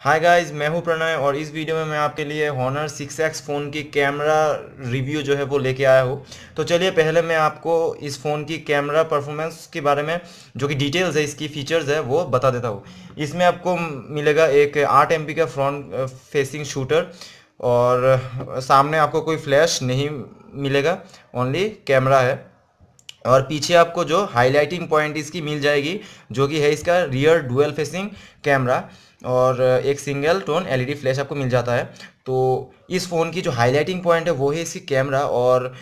Hi guys मैं हूँ प्रणय और इस वीडियो में मैं आपके लिए Honor 6X फ़ोन की कैमरा रिव्यू जो है वो लेके आया हूँ। तो चलिए पहले मैं आपको इस फ़ोन की कैमरा परफॉर्मेंस के बारे में जो कि डिटेल्स है, इसकी फीचर्स है, वो बता देता हूँ। इसमें आपको मिलेगा एक आठ एम का फ्रंट फेसिंग शूटर और सामने आपको कोई फ्लैश नहीं मिलेगा ओनली कैमरा है। और पीछे आपको जो हाईलाइटिंग पॉइंट इसकी मिल जाएगी, जो कि है इसका रियर डुअल फेसिंग कैमरा और एक सिंगल टोन एलईडी फ्लैश आपको मिल जाता है। तो इस फ़ोन की जो हाईलाइटिंग पॉइंट है, वो है इसकी कैमरा और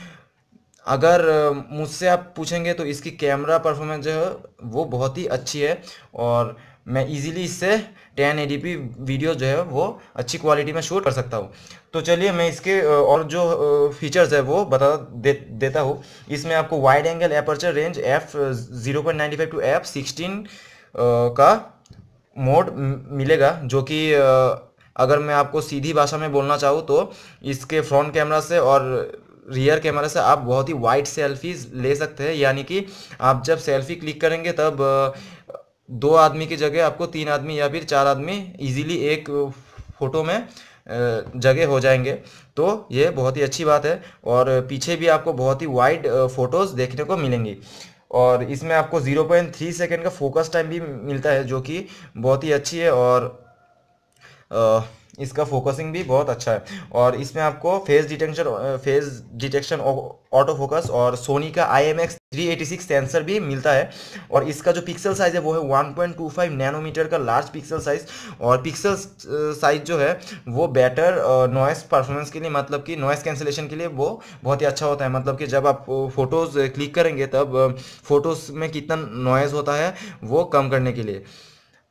अगर मुझसे आप पूछेंगे तो इसकी कैमरा परफॉर्मेंस जो है, वो बहुत ही अच्छी है और मैं इजीली इससे टेन एडीपी वीडियो जो है वो अच्छी क्वालिटी में शूट कर सकता हूँ। तो चलिए मैं इसके और जो फीचर्स है वो बता दे, देता हूँ। इसमें आपको wide angle aperture range F zero point ninety five to F sixteen का मोड मिलेगा जो कि अगर मैं आपको सीधी भाषा में बोलना चाहूँ तो इसके फ्रंट कैमरा से और रियर कैमरा से आप बहुत ही वाइड सेल्फीज ले सकते हैं। यानी कि आप जब सेल्फी क्लिक करेंगे तब दो आदमी की जगह आपको तीन आदमी या फिर चार आदमी इजीली एक फ़ोटो में जगह हो जाएँगे। तो ये बहुत ही अच्छी बात है और पीछे भी आपको बहुत ही वाइड फ़ोटोज़ देखने को मिलेंगी। और इसमें आपको 0.3 सेकेंड का फोकस टाइम भी मिलता है जो कि बहुत ही अच्छी है और आ, इसका फोकसिंग भी बहुत अच्छा है। और इसमें आपको face detection face detection auto focus और सोनी का I M X three eighty six sensor भी मिलता है। और इसका जो पिक्सल साइज़ है वो है one point two five nanometre का लार्ज पिक्सल साइज़ और पिक्सल साइज़ जो है वो बेटर नॉइस परफॉर्मेंस के लिए मतलब कि नॉइस कैंसिलेशन के लिए वो बहुत ही अच्छा होता है। मतलब कि जब आप फ़ोटोज़ क्लिक करेंगे तब फ़ोटोज़ में कितना नॉइज़ होता है वो कम करने के लिए।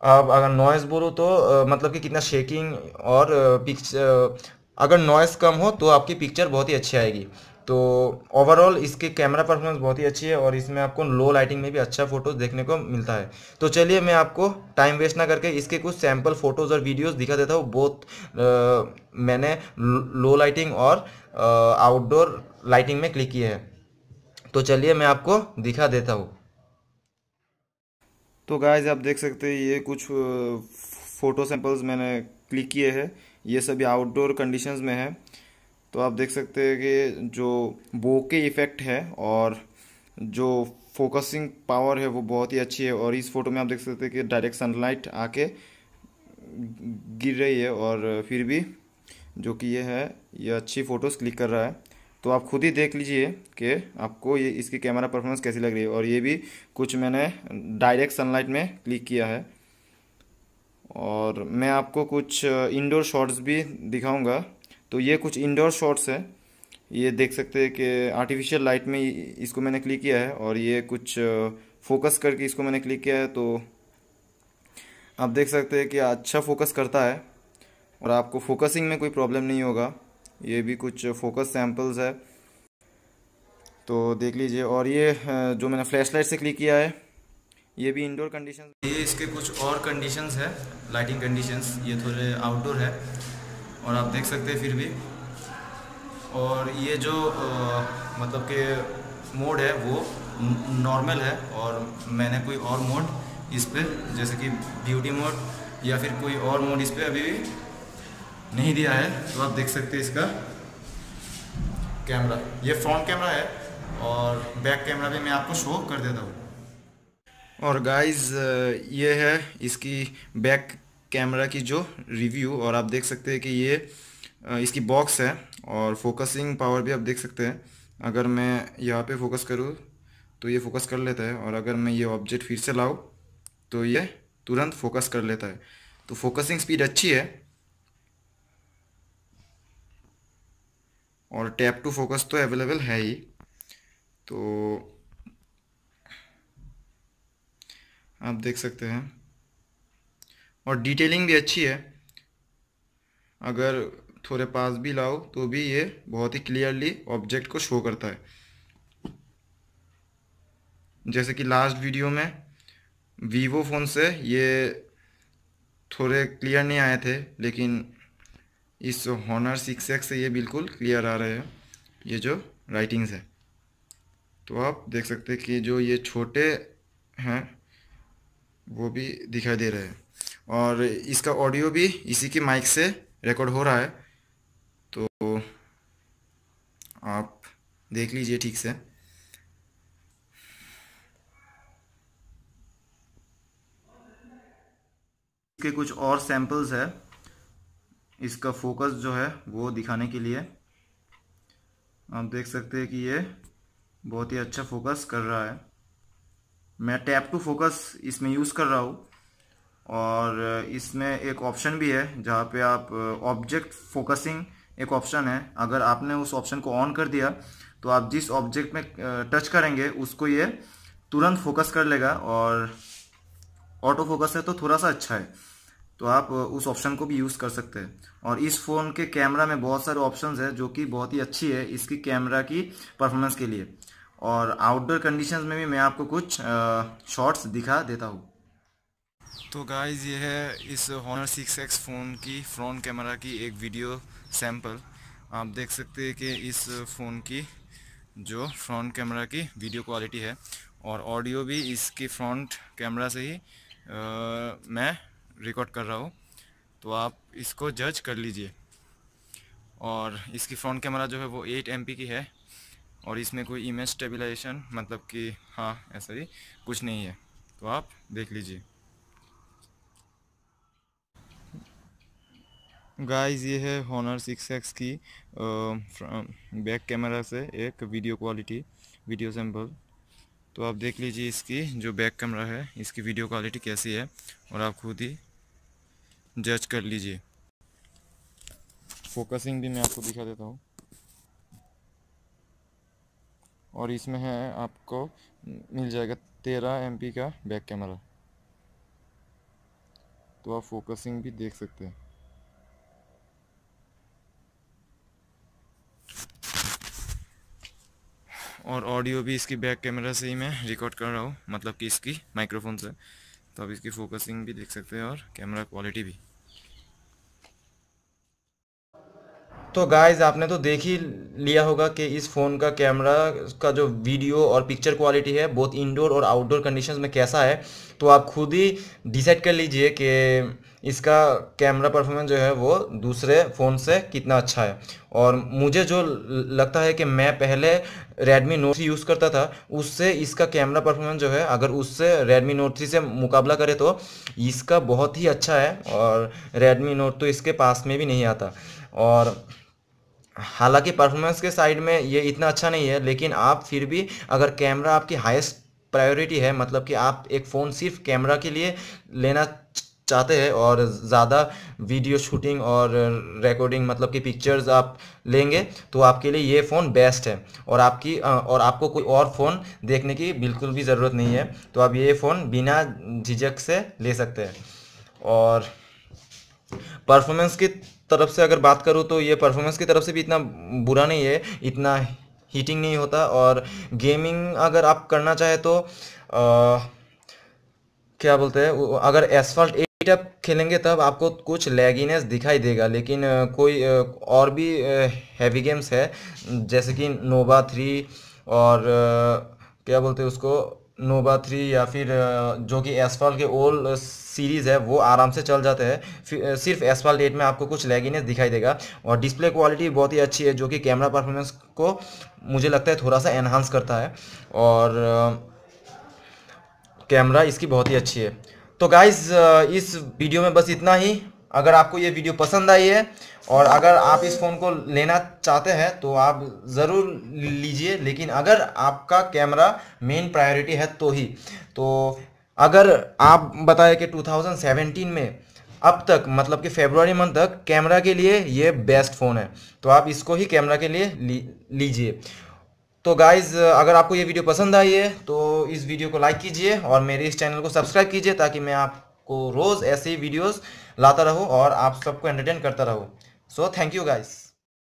अब अगर नॉइज़ बोलो तो आ, मतलब कि कितना शेकिंग और पिक्चर अगर नॉइज़ कम हो तो आपकी पिक्चर बहुत ही अच्छी आएगी। तो ओवरऑल इसके कैमरा परफॉर्मेंस बहुत ही अच्छी है और इसमें आपको लो लाइटिंग में भी अच्छा फ़ोटोज़ देखने को मिलता है। तो चलिए मैं आपको टाइम वेस्ट ना करके इसके कुछ सैंपल फ़ोटोज़ और वीडियोज़ दिखा देता हूँ। बहुत मैंने लो लाइटिंग और आउटडोर लाइटिंग में क्लिक किए हैं। तो चलिए मैं आपको दिखा देता हूँ। तो गाइज़ आप देख सकते हैं, ये कुछ फ़ोटो सैंपल्स मैंने क्लिक किए हैं। ये सभी आउटडोर कंडीशंस में है। तो आप देख सकते हैं कि जो बोके इफ़ेक्ट है और जो फोकसिंग पावर है, वो बहुत ही अच्छी है। और इस फ़ोटो में आप देख सकते हैं कि डायरेक्ट सनलाइट आके गिर रही है और फिर भी जो कि ये है, ये अच्छी फ़ोटोज़ क्लिक कर रहा है। तो आप खुद ही देख लीजिए कि आपको ये, इसकी कैमरा परफॉर्मेंस कैसी लग रही है। और ये भी कुछ मैंने डायरेक्ट सनलाइट में क्लिक किया है। और मैं आपको कुछ इंडोर शॉट्स भी दिखाऊँगा। तो ये कुछ इंडोर शॉट्स है। ये देख सकते हैं कि आर्टिफिशियल लाइट में इसको मैंने क्लिक किया है। और ये कुछ फोकस करके इसको मैंने क्लिक किया है। तो आप देख सकते हैं कि अच्छा फोकस करता है। और आपको फोकसिंग में कोई प्रॉब्लम नहीं होगा। ये भी कुछ फोकस सैम्पल्स है। तो देख लीजिए और ये जो मैंने फ्लैश लाइट से क्लिक किया है ये भी इंडोर कंडीशन ये इसके कुछ और कंडीशंस है लाइटिंग कंडीशंस ये थोड़े आउटडोर है और आप देख सकते हैं फिर भी। और ये जो आ, मतलब के मोड है वो नॉर्मल है और मैंने कोई और मोड इस पर जैसे कि ब्यूटी मोड या फिर कोई और मोड इस पर अभी नहीं दिया है तो आप देख सकते हैं इसका कैमरा। ये फ्रंट कैमरा है और बैक कैमरा भी मैं आपको शो कर देता हूँ। और गाइस ये है इसकी बैक कैमरा की जो रिव्यू और आप देख सकते हैं कि ये इसकी बॉक्स है और फोकसिंग पावर भी आप देख सकते हैं। अगर मैं यहाँ पे फोकस करूँ तो ये फोकस कर लेता है और अगर मैं ये ऑब्जेक्ट फिर से लाऊँ तो ये तुरंत फोकस कर लेता है। तो फोकसिंग स्पीड अच्छी है और टैप टू फोकस तो अवेलेबल है ही। तो आप देख सकते हैं। और डिटेलिंग भी अच्छी है। अगर थोड़े पास भी लाओ तो भी ये बहुत ही क्लियरली ऑब्जेक्ट को शो करता है। जैसे कि लास्ट वीडियो में वीवो फ़ोन से ये थोड़े क्लियर नहीं आए थे, लेकिन इस हॉनर सिक्स एक्स से ये बिल्कुल क्लियर आ रहे हैं। ये जो राइटिंग्स है। तो आप देख सकते हैं कि जो ये छोटे हैं, वो भी दिखाई दे रहे हैं। और इसका ऑडियो भी इसी के माइक से रिकॉर्ड हो रहा है। तो आप देख लीजिए ठीक से। इसके कुछ और सैंपल्स है। इसका फोकस जो है वो दिखाने के लिए आप देख सकते हैं कि ये बहुत ही अच्छा फोकस कर रहा है। मैं टैप टू फोकस इसमें यूज़ कर रहा हूँ और इसमें एक ऑप्शन भी है जहाँ पे आप ऑब्जेक्ट फोकसिंग एक ऑप्शन है। अगर आपने उस ऑप्शन को ऑन कर दिया तो आप जिस ऑब्जेक्ट में टच करेंगे, उसको ये तुरंत फोकस कर लेगा और ऑटो फोकस है तो थोड़ा सा अच्छा है। तो आप उस ऑप्शन को भी यूज़ कर सकते हैं। और इस फ़ोन के कैमरा में बहुत सारे ऑप्शंस है जो कि बहुत ही अच्छी है इसकी कैमरा की परफॉर्मेंस के लिए। और आउटडोर कंडीशंस में भी मैं आपको कुछ शॉट्स दिखा देता हूँ। तो गाइस ये है इस Honor 6X फ़ोन की फ्रंट कैमरा की एक वीडियो सैंपल आप देख सकते हैं कि इस फ़ोन की जो फ्रंट कैमरा की वीडियो क्वालिटी है। और ऑडियो भी इसकी फ्रंट कैमरा से ही आ, मैं रिकॉर्ड कर रहा हूँ तो आप इसको जज कर लीजिए। और इसकी फ्रंट कैमरा जो है वो 8 एम की है और इसमें कोई इमेज स्टेबलाइजेशन मतलब कि हाँ ऐसा ही कुछ नहीं है। तो आप देख लीजिए। गाइस ये है हॉनर सिक्स एक्स की बैक कैमरा से एक वीडियो क्वालिटी वीडियो सैंपल तो आप देख लीजिए इसकी जो बैक कैमरा है, इसकी वीडियो क्वालिटी कैसी है और आप खुद ही जज कर लीजिए। फोकसिंग भी मैं आपको दिखा देता हूँ। और इसमें है आपको मिल जाएगा तेरह एम का बैक कैमरा तो आप फोकसिंग भी देख सकते हैं। और ऑडियो भी इसकी बैक कैमरा से ही मैं रिकॉर्ड कर रहा हूँ मतलब कि इसकी माइक्रोफोन से। तो आप इसकी फोकसिंग भी देख सकते हैं और कैमरा क्वालिटी भी। तो गाइज़ आपने तो देख ही लिया होगा कि इस फ़ोन का कैमरा का जो वीडियो और पिक्चर क्वालिटी है बहुत इंडोर और आउटडोर कंडीशंस में कैसा है तो आप खुद ही डिसाइड कर लीजिए कि इसका कैमरा परफॉर्मेंस जो है वो दूसरे फ़ोन से कितना अच्छा है। और मुझे जो लगता है कि मैं पहले Redmi Note 3 यूज़ करता था, उससे इसका कैमरा परफॉर्मेंस जो है, अगर उससे Redmi Note 3 से मुकाबला करे तो इसका बहुत ही अच्छा है, और Redmi Note तो इसके पास में भी नहीं आता। और हालाँकि परफॉर्मेंस के साइड में ये इतना अच्छा नहीं है, लेकिन आप फिर भी अगर कैमरा आपकी हाईएस्ट प्रायोरिटी है मतलब कि आप एक फ़ोन सिर्फ़ कैमरा के लिए लेना चाहते हैं और ज़्यादा वीडियो शूटिंग और रिकॉर्डिंग मतलब कि पिक्चर्स आप लेंगे तो आपके लिए ये फ़ोन बेस्ट है। और आपकी और आपको कोई और फ़ोन देखने की बिल्कुल भी ज़रूरत नहीं है तो आप ये फ़ोन बिना झिझक से ले सकते हैं। और परफॉर्मेंस की तरफ़ से अगर बात करूँ तो ये परफॉर्मेंस की तरफ़ से भी इतना बुरा नहीं है इतना हीटिंग नहीं होता और गेमिंग अगर आप करना चाहे तो आ, क्या बोलते हैं अगर एसफल्ट एट आप खेलेंगे तब आपको कुछ लैगीनेस दिखाई देगा लेकिन कोई और भी हैवी गेम्स है जैसे कि नोवा थ्री और क्या बोलते हैं उसको नोवा थ्री या फिर जो कि एसफाल के ओल सीरीज़ है, वो आराम से चल जाते हैं। सिर्फ़ एसफाल डेट में आपको कुछ लैगिनेस दिखाई देगा। और डिस्प्ले क्वालिटी बहुत ही अच्छी है, जो कि कैमरा परफॉर्मेंस को मुझे लगता है थोड़ा सा एनहांस करता है। और कैमरा इसकी बहुत ही अच्छी है। तो गाइज़ इस वीडियो में बस इतना ही। अगर आपको ये वीडियो पसंद आई है और अगर आप इस फ़ोन को लेना चाहते हैं तो आप ज़रूर लीजिए। लेकिन अगर आपका कैमरा मेन प्रायोरिटी है तो ही। तो अगर आप बताए कि 2017 में अब तक मतलब कि फेब्रुआरी मंथ तक, कैमरा के लिए ये बेस्ट फ़ोन है। तो आप इसको ही कैमरा के लिए लीजिए। तो गाइज़ अगर आपको ये वीडियो पसंद आई है तो इस वीडियो को लाइक कीजिए और मेरे इस चैनल को सब्सक्राइब कीजिए ताकि मैं आपको रोज़ ऐसे वीडियोस लाता रहूँ और आप सबको एंटरटेन करता रहूँ। So thank you guys